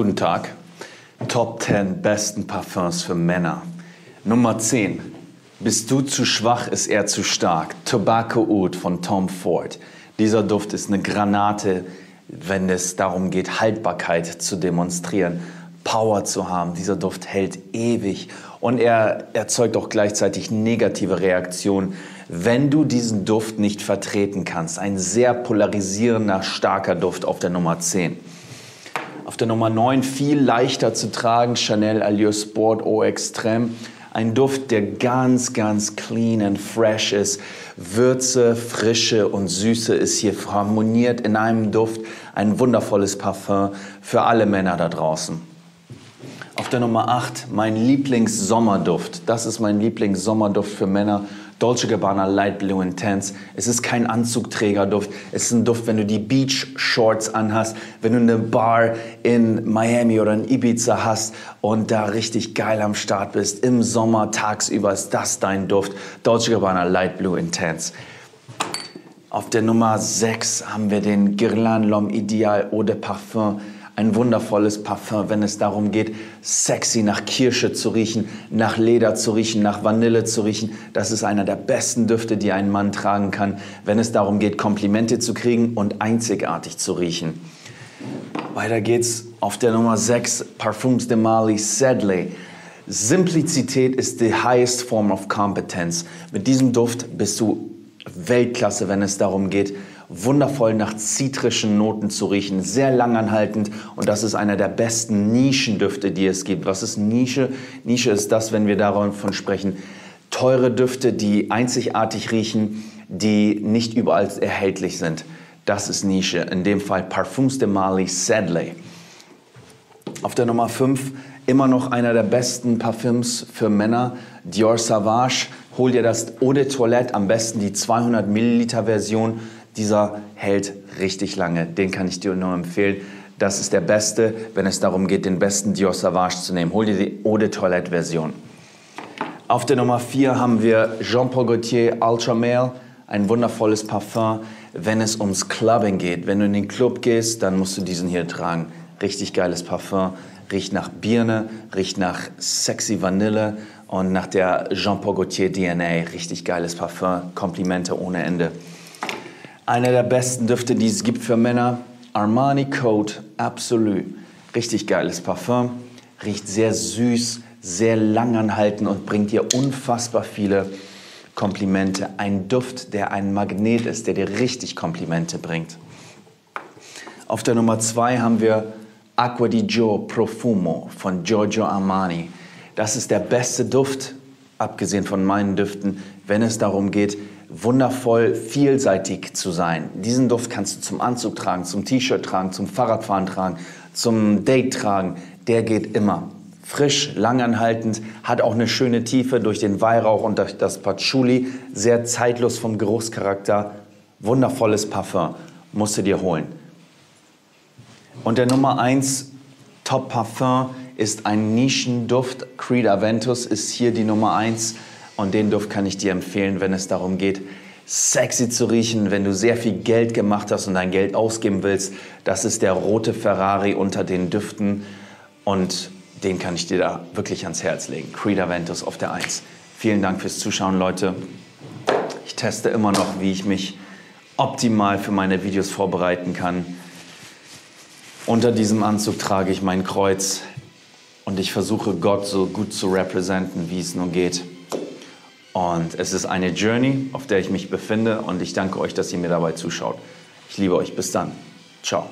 Guten Tag. Top 10 besten Parfums für Männer. Nummer 10. Bist du zu schwach, ist er zu stark. Tobacco Oud von Tom Ford. Dieser Duft ist eine Granate, wenn es darum geht, Haltbarkeit zu demonstrieren, Power zu haben. Dieser Duft hält ewig und er erzeugt auch gleichzeitig negative Reaktionen, wenn du diesen Duft nicht vertreten kannst. Ein sehr polarisierender, starker Duft auf der Nummer 10. Auf der Nummer 9 viel leichter zu tragen, Chanel Allure Sport Eau Extreme. Ein Duft, der ganz, ganz clean and fresh ist. Würze, Frische und Süße ist hier harmoniert in einem Duft. Ein wundervolles Parfum für alle Männer da draußen. Auf der Nummer 8 mein Lieblingssommerduft. Das ist mein Lieblingssommerduft für Männer. Dolce Gabbana Light Blue Intense. Es ist kein Anzugträgerduft. Es ist ein Duft, wenn du die Beach Shorts anhast, wenn du eine Bar in Miami oder in Ibiza hast und da richtig geil am Start bist. Im Sommer tagsüber ist das dein Duft. Dolce Gabbana Light Blue Intense. Auf der Nummer 6 haben wir den Guerlain L'Homme Ideal Eau de Parfum ein wundervolles Parfum, wenn es darum geht, sexy nach Kirsche zu riechen, nach Leder zu riechen, nach Vanille zu riechen. Das ist einer der besten Düfte, die ein Mann tragen kann, wenn es darum geht, Komplimente zu kriegen und einzigartig zu riechen. Weiter geht's auf der Nummer 6, Parfums de Mali Sedley. Simplizität ist the highest form of competence. Mit diesem Duft bist du Weltklasse, wenn es darum geht, wundervoll nach zitrischen Noten zu riechen, sehr langanhaltend und das ist einer der besten Nischendüfte, die es gibt. Was ist Nische? Nische ist das, wenn wir davon sprechen, teure Düfte, die einzigartig riechen, die nicht überall erhältlich sind. Das ist Nische. In dem Fall Parfums de Mali Sadley. Auf der Nummer 5 immer noch einer der besten Parfüms für Männer, Dior Savage. Hol dir das Eau de Toilette, am besten die 200 Milliliter Version dieser hält richtig lange. Den kann ich dir nur empfehlen. Das ist der beste, wenn es darum geht, den besten Dior Sauvage zu nehmen. Hol dir die Eau de Toilette Version. Auf der Nummer 4 haben wir Jean-Paul Gaultier Ultra Male, ein wundervolles Parfum, wenn es ums Clubbing geht. Wenn du in den Club gehst, dann musst du diesen hier tragen. Richtig geiles Parfum, riecht nach Birne, riecht nach sexy Vanille und nach der Jean-Paul Gaultier DNA. Richtig geiles Parfum, Komplimente ohne Ende. Einer der besten Düfte, die es gibt für Männer. Armani Code Absolute. Richtig geiles Parfum. Riecht sehr süß, sehr langanhaltend und bringt dir unfassbar viele Komplimente. Ein Duft, der ein Magnet ist, der dir richtig Komplimente bringt. Auf der Nummer zwei haben wir Acqua di Gio Profumo von Giorgio Armani. Das ist der beste Duft, abgesehen von meinen Düften, wenn es darum geht, wundervoll vielseitig zu sein. Diesen Duft kannst du zum Anzug tragen, zum T-Shirt tragen, zum Fahrradfahren tragen, zum Date tragen. Der geht immer. Frisch, langanhaltend, hat auch eine schöne Tiefe durch den Weihrauch und durch das Patchouli. Sehr zeitlos vom Geruchscharakter. Wundervolles Parfum. Musst du dir holen. Und der Nummer 1 Top Parfum ist ein Nischenduft. Creed Aventus ist hier die Nummer 1. Und den Duft kann ich dir empfehlen, wenn es darum geht, sexy zu riechen, wenn du sehr viel Geld gemacht hast und dein Geld ausgeben willst. Das ist der rote Ferrari unter den Düften und den kann ich dir da wirklich ans Herz legen. Creed Aventus auf der 1. Vielen Dank fürs Zuschauen, Leute. Ich teste immer noch, wie ich mich optimal für meine Videos vorbereiten kann. Unter diesem Anzug trage ich mein Kreuz und ich versuche Gott so gut zu repräsentieren, wie es nur geht. Und es ist eine Journey, auf der ich mich befinde und ich danke euch, dass ihr mir dabei zuschaut. Ich liebe euch. Bis dann. Ciao.